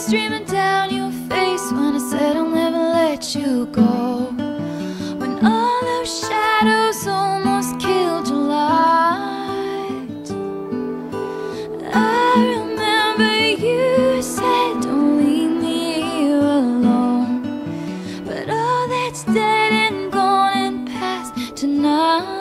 streaming down your face when I said I'll never let you go. When all those shadows almost killed your light, I remember you said, Don't leave me here alone. But all that's dead and gone and past tonight.